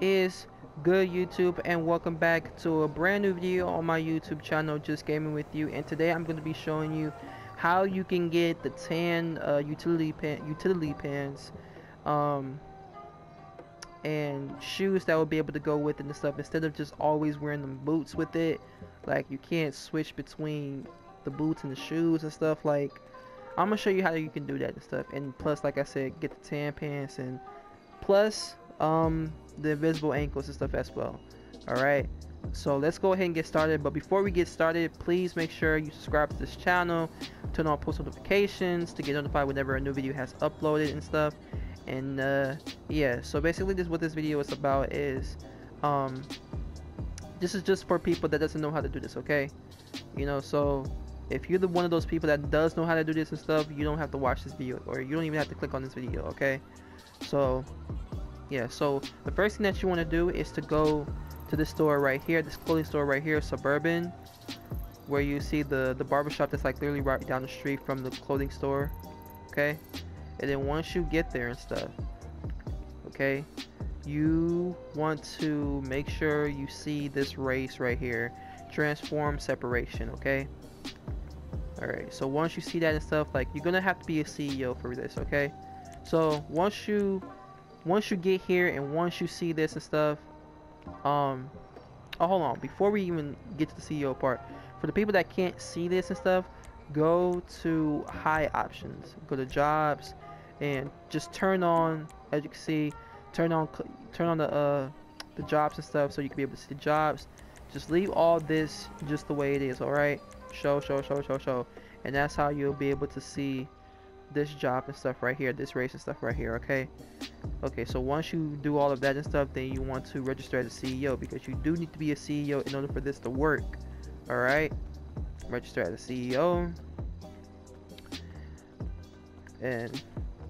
is good YouTube and welcome back to a brand new video on my YouTube channel just gaming with you. And today I'm going to be showing you how you can get the tan uh, utility pan utility pants um, and shoes that will be able to go with it and stuff instead of just always wearing them boots with it. Like you can't switch between the boots and the shoes and stuff. Like I'm gonna show you how you can do that and stuff. And plus like I said get the tan pants and plus um the invisible ankles and stuff as well. All right. So let's go ahead and get started. But before we get started please make sure you subscribe to this channel turn on post notifications to get notified whenever a new video has uploaded and stuff. And uh, yeah so basically this what this video is about is um this is just for people that doesn't know how to do this okay? You know so if you're the one of those people that does know how to do this and stuff you don't have to watch this video or you don't even have to click on this video okay? So yeah so the first thing that you want to do is to go to this store right here this clothing store right here suburban where you see the the barbershop that's like literally right down the street from the clothing store okay? And then once you get there and stuff okay you want to make sure you see this race right here transform separation okay? Alright so once you see that and stuff like you're gonna have to be a CEO for this okay? So once you once you get here and once you see this and stuff um oh hold on. Before we even get to the CEO part for the people that can't see this and stuff go to high options. Go to jobs and just turn on as you can see turn on turn on the uh the jobs and stuff so you can be able to see the jobs. Just leave all this just the way it is all right? Show show show show show. And that's how you'll be able to see this job and stuff right here this race and stuff right here okay? Okay so once you do all of that and stuff then you want to register as a CEO because you do need to be a CEO in order for this to work all right? Register as a CEO and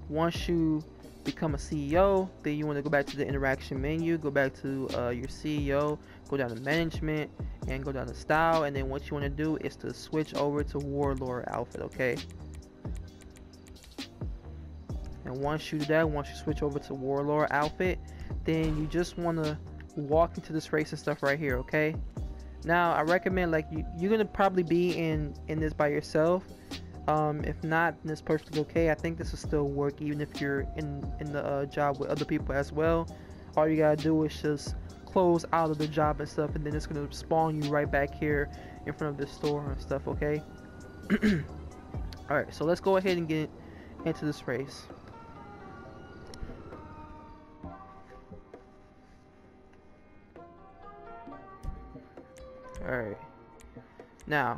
once you become a CEO then you want to go back to the interaction menu go back to uh, your CEO go down to management and go down to style and then what you want to do is to switch over to warlord outfit okay and once you do that once you switch over to warlord outfit then you just want to walk into this race and stuff right here okay? Now i recommend like you you're gonna probably be in in this by yourself. Um, if not then it's perfectly okay. I think this will still work even if you're in in the uh, job with other people as well. All you gotta do is just close out of the job and stuff and then it's gonna spawn you right back here in front of the store and stuff okay? All right so let's go ahead and get into this race Alright. Now,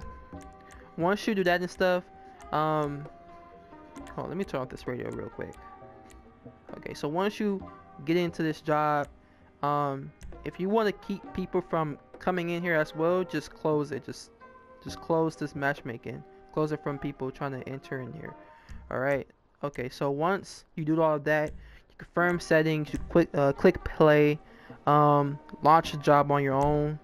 once you do that and stuff, um, oh, let me turn off this radio real quick. Okay, so once you get into this job, um, if you want to keep people from coming in here as well, just close it. Just, just close this matchmaking. Close it from people trying to enter in here. Alright. Okay, so once you do all of that, you confirm settings, you click, uh, click play, um, launch the job on your own.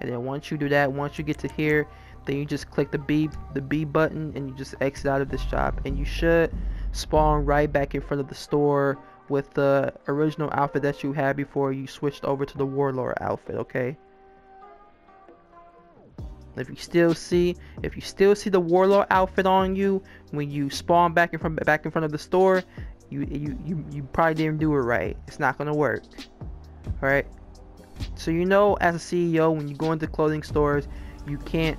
And then once you do that once you get to here then you just click the B the B button and you just exit out of this job and you should spawn right back in front of the store with the original outfit that you had before you switched over to the warlord outfit okay? If you still see if you still see the warlord outfit on you when you spawn back in front back in front of the store you you you, you probably didn't do it right. It's not gonna work. All right so you know as a CEO when you go into clothing stores you can't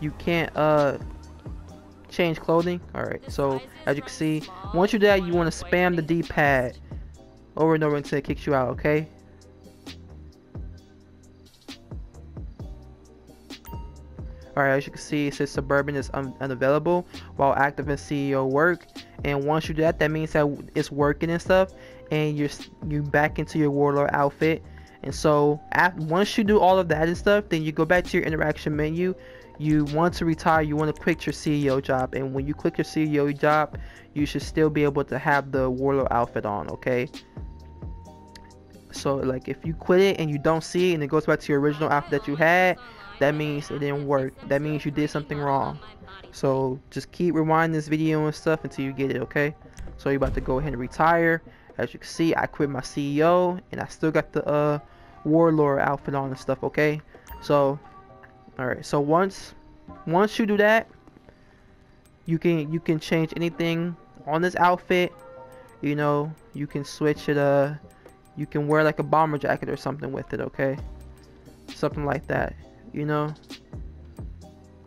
you can't uh change clothing alright so as you can see once you do that you want to spam the d-pad over and over until it kicks you out okay Alright, as you can see, it says Suburban is un unavailable while active in CEO work. And once you do that, that means that it's working and stuff. And you're you back into your warlord outfit. And so after, once you do all of that and stuff, then you go back to your interaction menu. You want to retire, you want to quit your CEO job. And when you click your CEO job, you should still be able to have the warlord outfit on, okay? So like if you quit it and you don't see it and it goes back to your original outfit that you had, that means it didn't work. That means you did something wrong. So just keep rewinding this video and stuff until you get it, okay? So you're about to go ahead and retire. As you can see, I quit my CEO and I still got the uh, Warlord outfit on and stuff, okay? So, alright, so once once you do that, you can you can change anything on this outfit. You know, you can switch it uh you can wear like a bomber jacket or something with it, okay? Something like that, you know?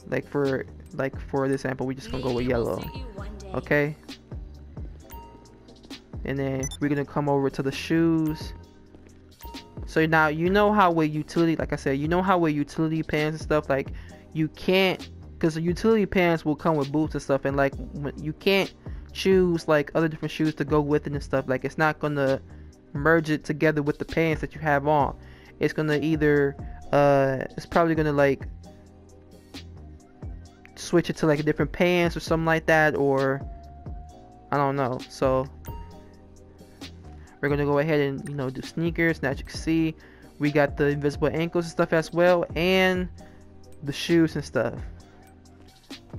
Like for like for this example, we're just gonna go with yellow. Okay? And then we're gonna come over to the shoes. So now you know how with utility, like I said, you know how with utility pants and stuff, like you can't, because utility pants will come with boots and stuff, and like you can't choose like other different shoes to go with it and stuff. Like it's not gonna merge it together with the pants that you have on. It's gonna either, uh, it's probably gonna like switch it to like a different pants or something like that, or I don't know. So we're gonna go ahead and you know do sneakers. Now as you can see, we got the invisible ankles and stuff as well, and the shoes and stuff.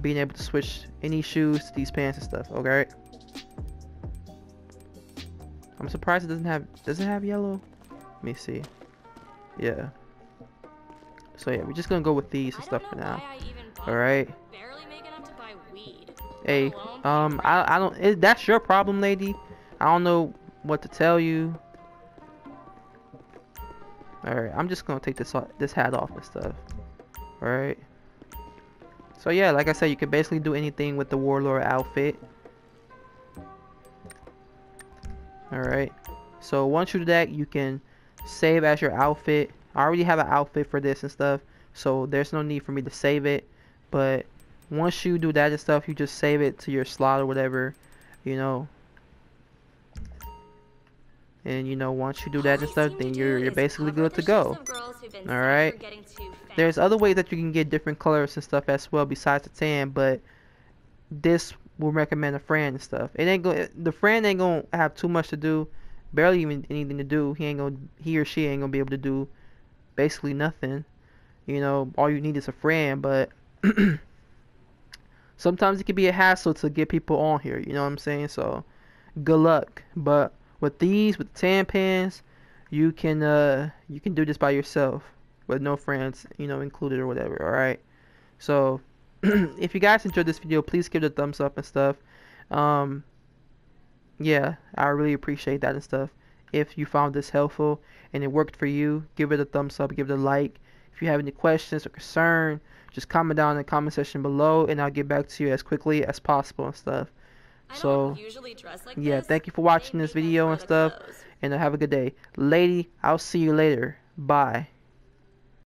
Being able to switch any shoes to these pants and stuff. Okay. I'm surprised it doesn't have. Does it have yellow? Let me see. Yeah. So yeah, we're just gonna go with these and stuff for now. All right. Hey, um, I I don't. It, that's your problem, lady. I don't know what to tell you. All right, I'm just gonna take this this hat off and stuff. All right. So yeah, like I said, you can basically do anything with the warlord outfit. Alright. So once you do that, you can save as your outfit. I already have an outfit for this and stuff. So there's no need for me to save it. But once you do that and stuff, you just save it to your slot or whatever. You know. And you know, once you do that and stuff, then you're you're basically good to go. Alright. There's other ways that you can get different colors and stuff as well besides the tan, but this will recommend a friend and stuff. It ain't going the friend ain't gonna have too much to do, barely even anything to do. He ain't gonna he or she ain't gonna be able to do basically nothing. You know, all you need is a friend, but sometimes it can be a hassle to get people on here, you know what I'm saying? So good luck. But with these, with the tan pans, you can uh you can do this by yourself with no friends, you know, included or whatever, alright? So if you guys enjoyed this video, please give it a thumbs up and stuff. Um, yeah, I really appreciate that and stuff. If you found this helpful and it worked for you, give it a thumbs up, give it a like. If you have any questions or concern, just comment down in the comment section below and I'll get back to you as quickly as possible and stuff. So, like yeah, this. thank you for watching this video and stuff. And have a good day. Lady, I'll see you later. Bye.